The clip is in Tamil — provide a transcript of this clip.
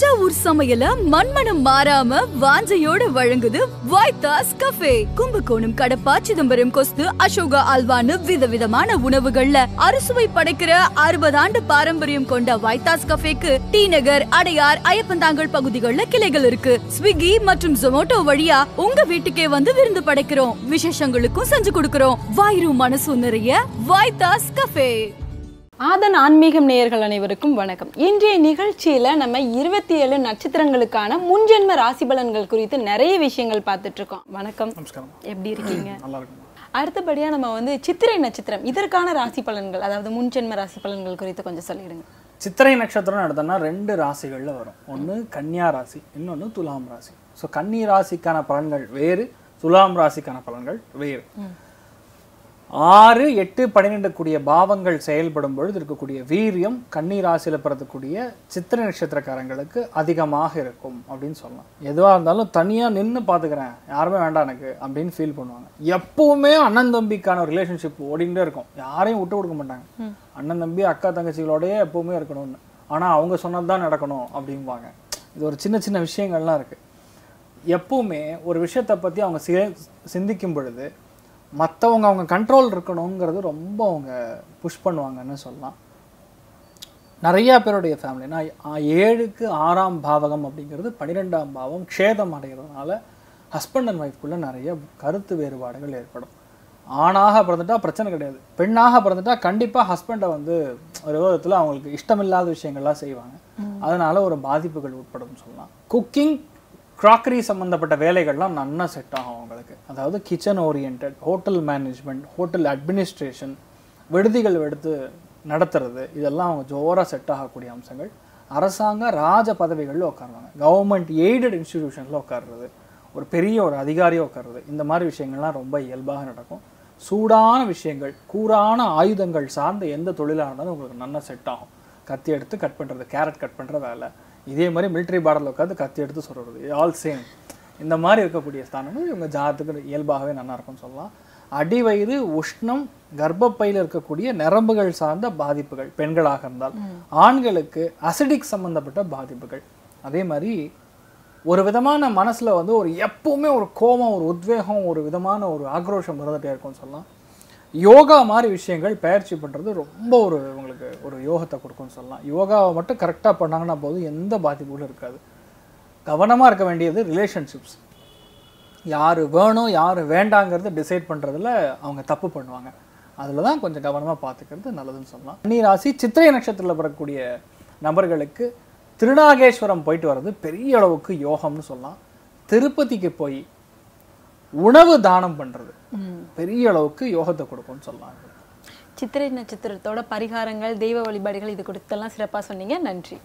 தஞ்சாவூர் சமையல மண்மனம் மாறாம வாஞ்சையோட வழங்குது வைத்தாஸ் கஃபே கும்பகோணம் கடப்பா சிதம்பரம் கொஸ்து அசோகா அல்வான்னு விதவிதமான உணவுகள்ல அறுசுவை படைக்கிற அறுபது ஆண்டு பாரம்பரியம் கொண்ட வைத்தாஸ் கஃபேக்கு டி நகர் அடையார் ஐயப்பந்தாங்கல் பகுதிகளில் கிளைகள் இருக்கு. ஸ்விக்கி மற்றும் ஜொமோட்டோ வழியா உங்க வீட்டுக்கே வந்து விருந்து படைக்கிறோம். விசேஷங்களுக்கும் செஞ்சு கொடுக்கிறோம். வாயிரும் மனசும் நிறைய வைத்தாஸ் கஃபே ஆதன் ஆன்மீகம் நேயர்கள் அனைவருக்கும் வணக்கம். இன்றைய நிகழ்ச்சியில நம்ம இருபத்தி ஏழு நட்சத்திரங்களுக்கான முன்ஜென்ம ராசி பலன்கள் குறித்து நிறைய விஷயங்கள் பார்த்துட்டு இருக்கோம் வணக்கம் எப்படி இருக்கீங்க? அடுத்தபடியா நம்ம வந்து சித்திரை நட்சத்திரம் இதற்கான ராசி பலன்கள் அதாவது முன்ஜென்ம ராசி பலன்கள் குறித்து கொஞ்சம் சொல்லிடுங்க. சித்திரை நட்சத்திரம் எடுத்தோம்னா ரெண்டு ராசிகளில் வரும். ஒன்று கன்னியா ராசி இன்னொன்று துலாம் ராசி. ஸோ கன்னி ராசிக்கான பலன்கள் வேறு துலாம் ராசிக்கான பலன்கள் வேறு. ஆறு எட்டு பன்னிரெண்டு கூடிய பாவங்கள் செயல்படும் பொழுது இருக்கக்கூடிய வீரியம் கன்னி ராசியில் பிறக்கக்கூடிய சித்திரை நட்சத்திரக்காரங்களுக்கு அதிகமாக இருக்கும் அப்படின்னு சொல்லலாம். எதுவாக இருந்தாலும் தனியாக நின்று பார்த்துக்கிறேன் யாருமே வேண்டாம் எனக்கு அப்படின்னு ஃபீல் பண்ணுவாங்க. எப்பவுமே அண்ணன் தம்பிக்கான ஒரு ரிலேஷன்ஷிப் ஓடிக்கிட்டே இருக்கும். யாரையும் விட்டு கொடுக்க மாட்டாங்க. அண்ணன் தம்பி அக்கா தங்கச்சிகளோடயே எப்பவுமே இருக்கணும்னு. ஆனால் அவங்க சொன்னது தான் நடக்கணும் அப்படிம்பாங்க. இது ஒரு சின்ன சின்ன விஷயங்கள்லாம் இருக்குது எப்பவுமே ஒரு விஷயத்தை பற்றி அவங்க சி- சிந்திக்கும் பொழுது மற்றவங்க அவங்க கண்ட்ரோல் இருக்கணுங்கிறது ரொம்ப அவங்க புஷ் பண்ணுவாங்கன்னு சொல்லலாம். நிறையா பேருடைய ஃபேமிலி நான் ஏழுக்கு ஆறாம் பாவகம் அப்படிங்கிறது பன்னிரெண்டாம் பாவம் க்ஷேதம் அடைகிறதுனால ஹஸ்பண்ட் அண்ட் ஒய்ஃப்குள்ளே நிறைய கருத்து வேறுபாடுகள் ஏற்படும். ஆணாக பிறந்துட்டா பிரச்சனை கிடையாது. பெண்ணாக பிறந்துட்டா கண்டிப்பாக ஹஸ்பண்டை வந்து ஒரு விதத்தில் அவங்களுக்கு இஷ்டமில்லாத விஷயங்கள்லாம் செய்வாங்க. அதனால ஒரு பாதிப்புகள் உட்படும் சொல்லலாம். குக்கிங் க்ராக்கரி சம்மந்தப்பட்ட வேலைகள்லாம் நன்னா செட் ஆகும் அவங்களுக்கு. அதாவது kitchen orient hotel management hotel administration விடுதிகள் எடுத்து நடத்துறது இதெல்லாம் அவங்க ஜோராக செட் ஆகக்கூடிய அம்சங்கள். அரசாங்க ராஜ பதவிகளில் உட்காருவாங்க. கவர்மெண்ட் எய்டட் இன்ஸ்டிடியூஷனில் உட்கார்றது. ஒரு பெரிய ஒரு அதிகாரியாக உட்காருறது. இந்த மாதிரி விஷயங்கள்லாம் ரொம்ப இயல்பாக நடக்கும். சூடான விஷயங்கள் கூறான ஆயுதங்கள் சார்ந்த எந்த தொழிலாக இருந்தாலும் உங்களுக்கு நல்லா செட் ஆகும். கத்தி எடுத்து கட் பண்ணுறது கேரட் கட் பண்ணுற வேலை. இதே மாதிரி மிலிட்டரி பார்டரில் உட்காந்து கத்தி எடுத்து சொல்கிறது ஆல் சேம் இந்த மாதிரி இருக்கக்கூடிய ஸ்தானங்கள் இவங்க ஜாதத்துக்கு இயல்பாகவே நல்லா இருக்கும்னு சொல்லலாம். அடிவயிறு உஷ்ணம் கர்ப்பப்பையில் இருக்கக்கூடிய நரம்புகள் சார்ந்த பாதிப்புகள் பெண்களாக இருந்தால். ஆண்களுக்கு அசிடிக் சம்பந்தப்பட்ட பாதிப்புகள். அதே மாதிரி ஒரு விதமான மனசுல வந்து ஒரு எப்பவுமே ஒரு கோபம் ஒரு உத்வேகம் ஒரு விதமான ஒரு ஆக்ரோஷம் இருந்துகிட்டே இருக்கும்னு சொல்லலாம். யோகா மாதிரி விஷயங்கள் பயிற்சி பண்ணுறது ரொம்ப ஒரு உங்களுக்கு ஒரு யோகத்தை கொடுக்கும்னு சொல்லலாம். யோகாவை மட்டும் கரெக்டாக பண்ணாங்கன்னா போதும் எந்த பாதிப்புகளும் இருக்காது. கவனமாக இருக்க வேண்டியது ரிலேஷன்ஷிப்ஸ் யார் வேணும் யார் வேண்டாங்கிறத டிசைட் பண்ணுறதுல அவங்க தப்பு பண்ணுவாங்க. அதில் தான் கொஞ்சம் கவனமாக பார்த்துக்கிறது நல்லதுன்னு சொல்லலாம். கன்னிராசி சித்திரை நட்சத்திரத்தில் பிறக்கக்கூடிய நபர்களுக்கு திருநாகேஸ்வரம் போயிட்டு வர்றது பெரிய அளவுக்கு யோகம்னு சொல்லலாம். திருப்பதிக்கு போய் உணவு தானம் பண்ணுறது பெரிய அளவுக்கு யோகத்தை கொடுக்கும்னு சொல்லலாம் சித்திரை நட்சத்திரத்தோட பரிகாரங்கள் தெய்வ வழிபாடுகள் இது குறித்தெல்லாம் சிறப்பா சொன்னீங்க. நன்றி.